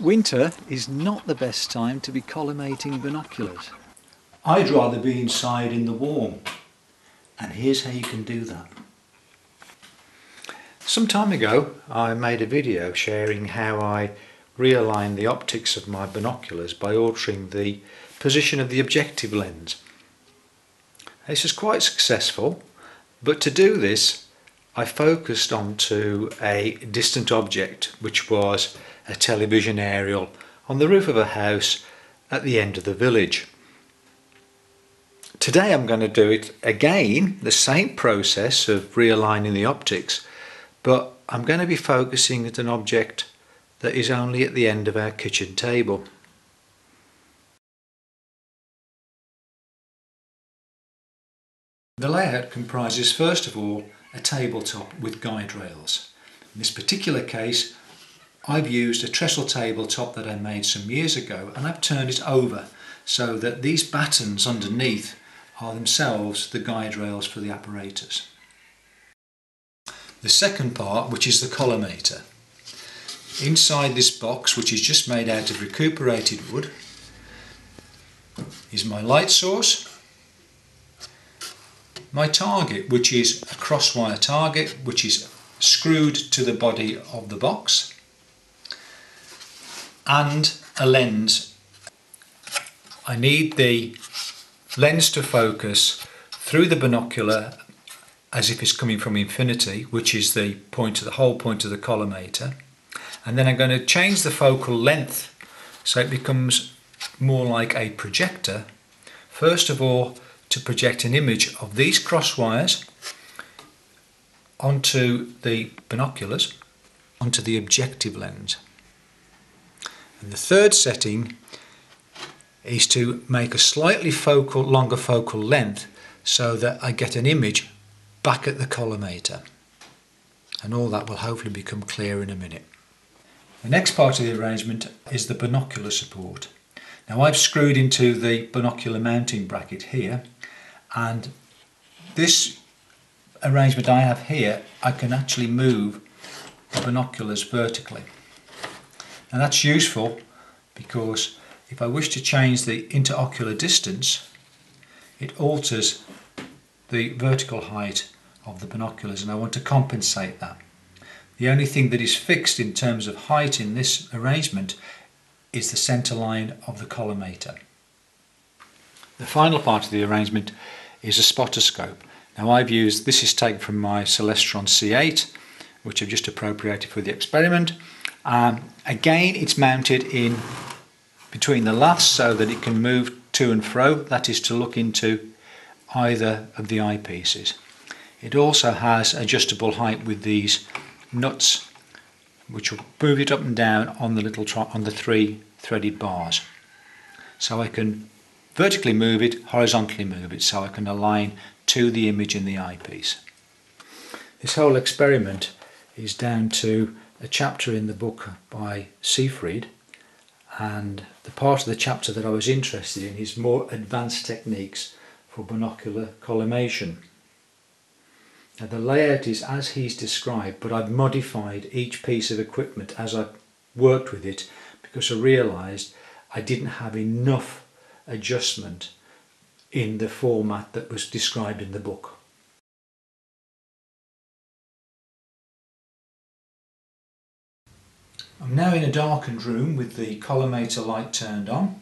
Winter is not the best time to be collimating binoculars. I'd rather be inside in the warm. And here's how you can do that. Some time ago I made a video sharing how I realigned the optics of my binoculars by altering the position of the objective lens. This was quite successful but to do this I focused onto a distant object which was a television aerial on the roof of a house at the end of the village. Today I'm going to do it again, the same process of realigning the optics, but I'm going to be focusing at an object that is only at the end of our kitchen table. The layout comprises first of all a tabletop with guide rails. In this particular case I've used a trestle tabletop that I made some years ago and I've turned it over so that these battens underneath are themselves the guide rails for the apparatus. The second part, which is the collimator. Inside this box, which is just made out of recuperated wood, is my light source, my target, which is a crosswire target, which is screwed to the body of the box, and a lens. I need the lens to focus through the binocular as if it's coming from infinity, which is the point of the whole point of the collimator. And then I'm going to change the focal length so it becomes more like a projector. First of all, to project an image of these cross wires onto the binoculars, onto the objective lens. And the third setting is to make a slightly focal, longer focal length so that I get an image back at the collimator. And all that will hopefully become clear in a minute. The next part of the arrangement is the binocular support. Now I've screwed into the binocular mounting bracket here and this arrangement I have here I can actually move the binoculars vertically. And that's useful because if I wish to change the interocular distance, it alters the vertical height of the binoculars and I want to compensate that. The only thing that is fixed in terms of height in this arrangement is the centre line of the collimator. The final part of the arrangement is a spotter scope. Now I've used, this is taken from my Celestron C8 which I've just appropriated for the experiment um, again, it's mounted in between the laths so that it can move to and fro, that is to look into either of the eyepieces. It also has adjustable height with these nuts which will move it up and down on the little on the three threaded bars. So I can vertically move it, horizontally move it, so I can align to the image in the eyepiece. This whole experiment is down to a chapter in the book by Seyfried and the part of the chapter that I was interested in is more advanced techniques for binocular collimation. Now the layout is as he's described but I've modified each piece of equipment as I worked with it because I realised I didn't have enough adjustment in the format that was described in the book. I'm now in a darkened room with the collimator light turned on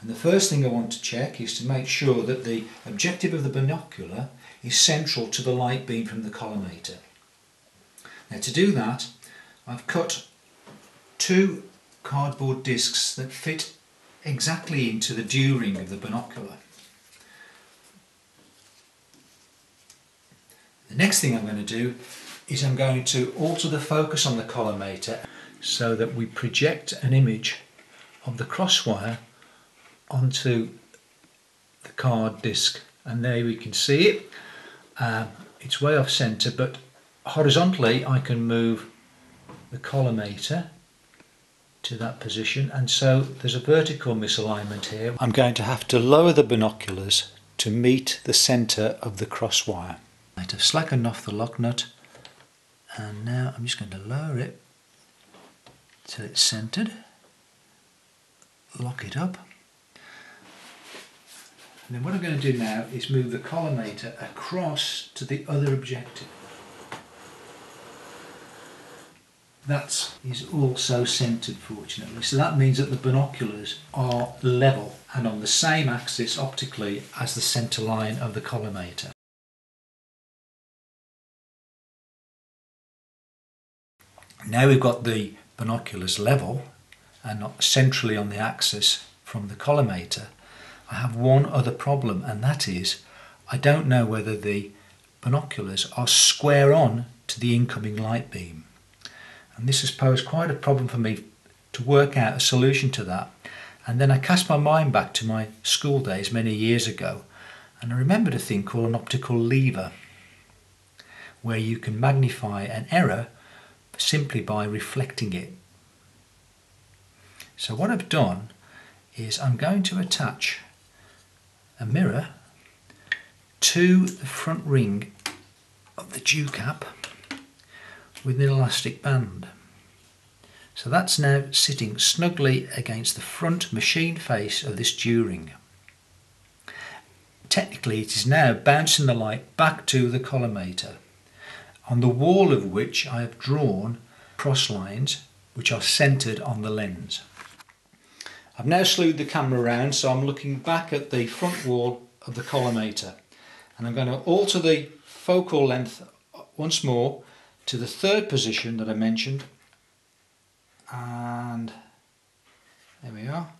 and the first thing I want to check is to make sure that the objective of the binocular is central to the light beam from the collimator. Now to do that I've cut two cardboard discs that fit exactly into the dew ring of the binocular. The next thing I'm going to do is I'm going to alter the focus on the collimator so that we project an image of the crosswire onto the card disc and there we can see it uh, it's way off center but horizontally I can move the collimator to that position and so there's a vertical misalignment here I'm going to have to lower the binoculars to meet the center of the crosswire I've slackened off the lock nut and now I'm just going to lower it till it's centered lock it up. And then what I'm going to do now is move the collimator across to the other objective. That is also centered fortunately. So that means that the binoculars are level and on the same axis optically as the center line of the collimator. Now we've got the binoculars level and not centrally on the axis from the collimator, I have one other problem and that is I don't know whether the binoculars are square on to the incoming light beam. And this has posed quite a problem for me to work out a solution to that. And then I cast my mind back to my school days many years ago and I remembered a thing called an optical lever where you can magnify an error simply by reflecting it. So what I've done is I'm going to attach a mirror to the front ring of the dew cap with an elastic band. So that's now sitting snugly against the front machine face of this dew ring. Technically it is now bouncing the light back to the collimator on the wall of which I have drawn cross lines which are centered on the lens. I've now slewed the camera around so I'm looking back at the front wall of the collimator and I'm going to alter the focal length once more to the third position that I mentioned. And there we are.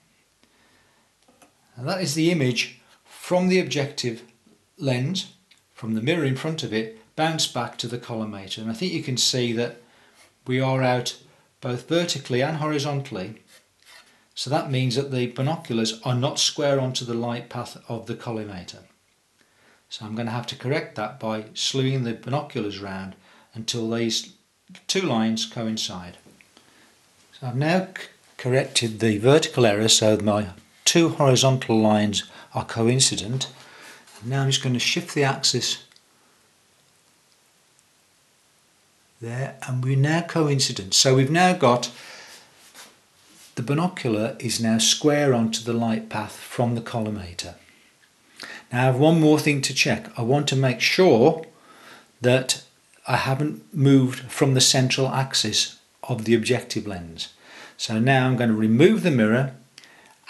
And that is the image from the objective lens from the mirror in front of it bounced back to the collimator. And I think you can see that we are out both vertically and horizontally. So that means that the binoculars are not square onto the light path of the collimator. So I'm going to have to correct that by slewing the binoculars round until these two lines coincide. So I've now corrected the vertical error so my two horizontal lines are coincident. Now I'm just going to shift the axis there and we're now coincident. So we've now got the binocular is now square onto the light path from the collimator. Now I have one more thing to check. I want to make sure that I haven't moved from the central axis of the objective lens. So now I'm going to remove the mirror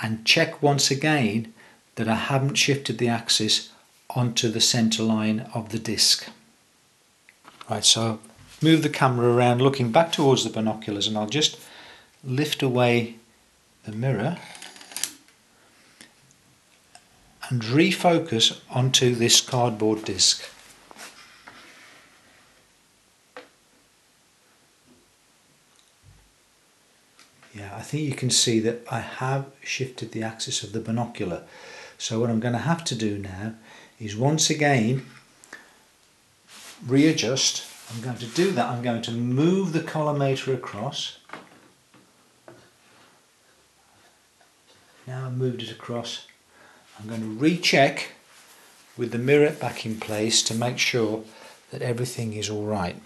and check once again that I haven't shifted the axis onto the center line of the disc. Right, so move the camera around looking back towards the binoculars and I'll just lift away the mirror and refocus onto this cardboard disc. Yeah, I think you can see that I have shifted the axis of the binocular. So what I'm going to have to do now is once again readjust. I'm going to do that. I'm going to move the collimator across. Now I've moved it across. I'm going to recheck with the mirror back in place to make sure that everything is all right.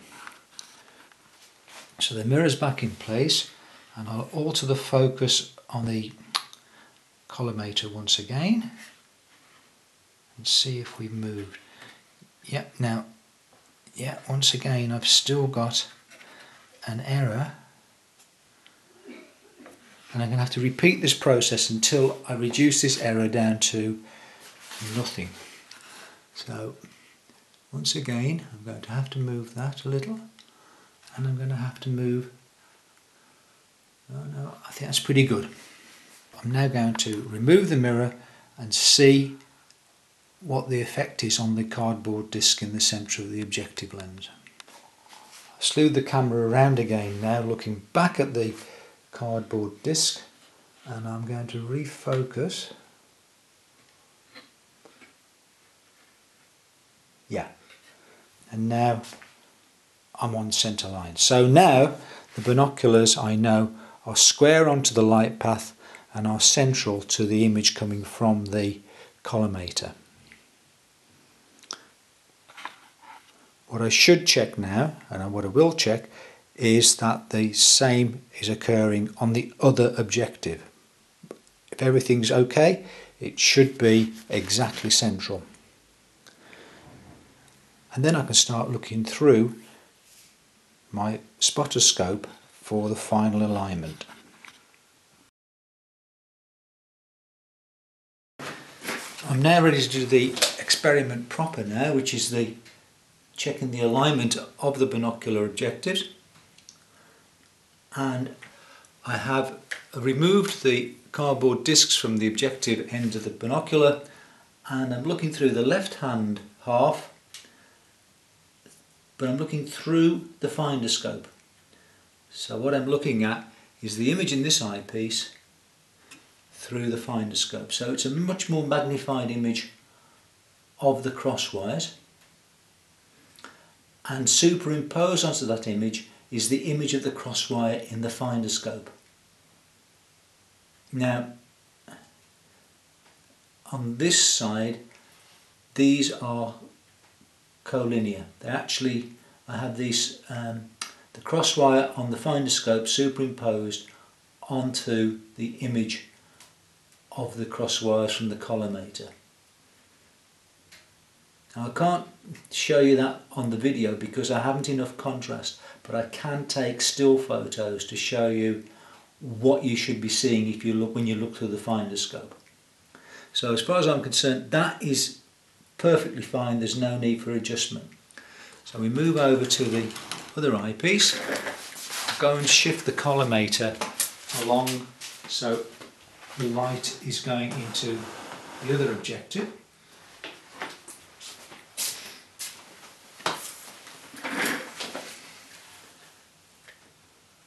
So the mirror's back in place and I'll alter the focus on the collimator once again and see if we've moved. Yep, now, yeah, once again I've still got an error and I'm going to have to repeat this process until I reduce this error down to nothing. So once again I'm going to have to move that a little and I'm going to have to move no, no, I think that's pretty good. I'm now going to remove the mirror and see what the effect is on the cardboard disc in the centre of the objective lens. I slew the camera around again now looking back at the cardboard disc and I'm going to refocus yeah and now I'm on centre line so now the binoculars I know are square onto the light path and are central to the image coming from the collimator. What I should check now, and what I will check, is that the same is occurring on the other objective. if everything's okay, it should be exactly central. And then I can start looking through my spotter scope for the final alignment. I'm now ready to do the experiment proper now, which is the checking the alignment of the binocular objectives. And I have removed the cardboard discs from the objective end of the binocular and I'm looking through the left hand half but I'm looking through the finder scope. So what I'm looking at is the image in this eyepiece through the finder scope. So it's a much more magnified image of the cross wires and superimposed onto that image is the image of the crosswire in the finder scope. Now on this side these are collinear. They actually I have these um, the cross wire on the finder scope superimposed onto the image of the cross wires from the collimator. Now I can't show you that on the video because I haven't enough contrast but I can take still photos to show you what you should be seeing if you look when you look through the finder scope. So as far as I'm concerned that is perfectly fine there's no need for adjustment. So we move over to the other eyepiece go and shift the collimator along so the light is going into the other objective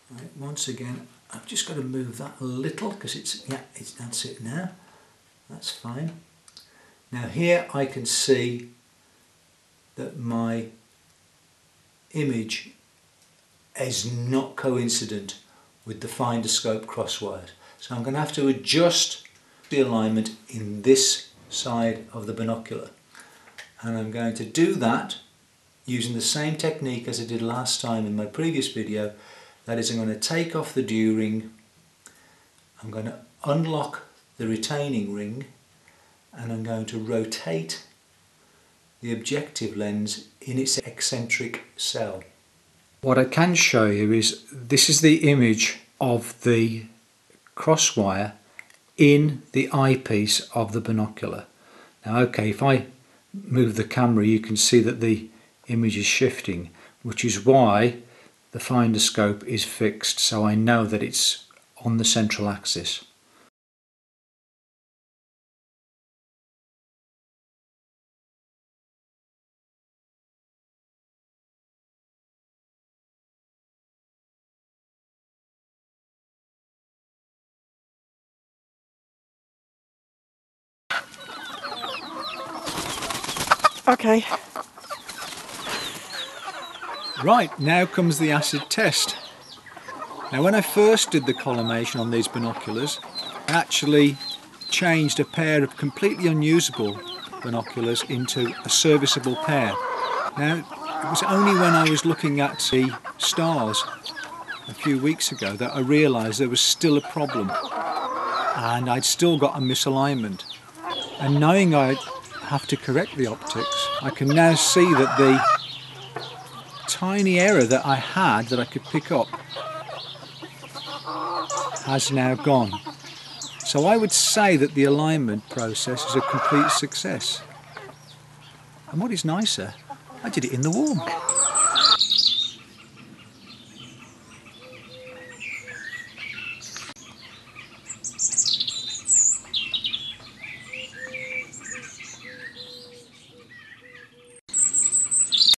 Right, once again, I've just got to move that a little because it's, yeah, it's, that's it now. That's fine. Now here I can see that my image is not coincident with the finder scope crosswires. So I'm going to have to adjust the alignment in this side of the binocular. And I'm going to do that using the same technique as I did last time in my previous video. That is I'm going to take off the dew ring, I'm going to unlock the retaining ring and I'm going to rotate the objective lens in its eccentric cell. What I can show you is this is the image of the crosswire in the eyepiece of the binocular. Now okay, if I move the camera you can see that the image is shifting, which is why the finder scope is fixed so I know that it's on the central axis. Okay. Right, now comes the acid test. Now when I first did the collimation on these binoculars, I actually changed a pair of completely unusable binoculars into a serviceable pair. Now, it was only when I was looking at the stars a few weeks ago that I realised there was still a problem and I'd still got a misalignment. And knowing I have to correct the optics, I can now see that the tiny error that I had that I could pick up has now gone. So I would say that the alignment process is a complete success. And what is nicer, I did it in the warm.